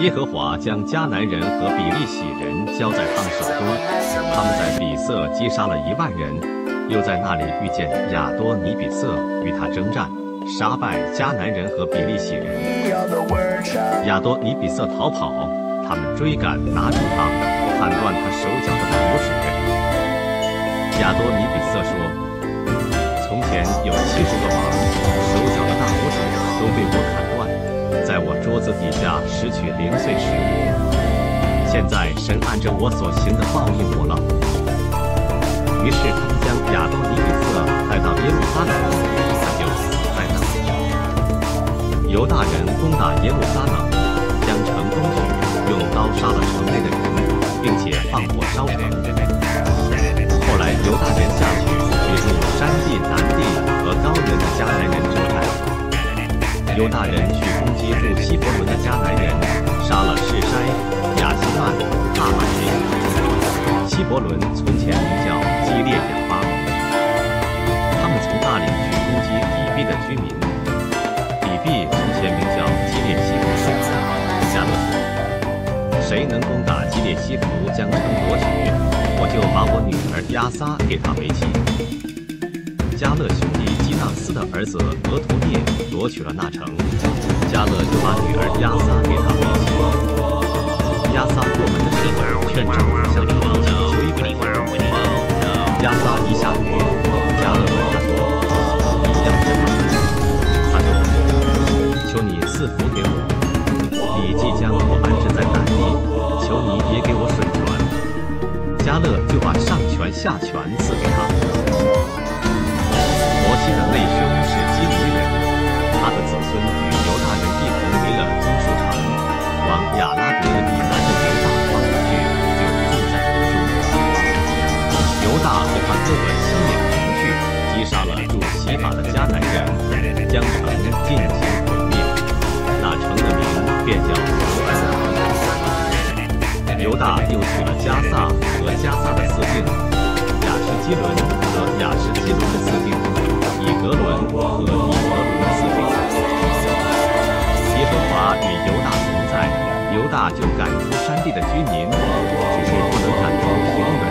耶和华将迦南人和比利洗人交在他们手中，他们在比色击杀了一万人，又在那里遇见亚多尼比色，与他征战，杀败迦南人和比利洗人。亚多尼比色逃跑，他们追赶，拿住他，砍断他手脚的拇指。亚多尼比色说：“子底下拾取零碎食物，现在神按着我所行的报应我了。于是他们将亚多尼比色带到耶路撒冷，他就死在那里。犹大人攻打耶路撒冷，将城攻取，用刀杀了城内的人，并且放火烧城。后来犹大人下去，与入山地、南地和高原的迦南人作战。犹大人去攻击住希伯伦的迦南人，杀了士筛、亚希曼、哈曼人。希伯伦从前名叫基列亚巴。他们从那里去攻击底壁的居民。底壁从前名叫基列西弗。加勒说：“谁能攻打基列西弗，将城夺取，我就把我女儿亚撒给他为妻。”加勒兄弟基纳斯的儿子俄图涅夺取了那城，加勒就把女儿亚撒给他为妻。亚撒过门的时候，劝丈夫向主求一个婚。亚撒一下雨，加勒问他说：“你要什么？”他就说：“求你赐福给我。你即将我安置在哪地，求你也给我水泉。”加勒就把上泉下泉赐给他。亚拉德以南的犹大方去，就住在其中。犹大和他哥哥西缅同去，击杀了住西法的迦南人，将城尽行毁灭。那城的名便叫犹大。犹大又取了加萨和加萨的四境，雅什基伦和雅什基伦的四境。以格伦和以格伦四境，耶和华与犹大刘，大就赶出山地的居民，只是不能赶出平原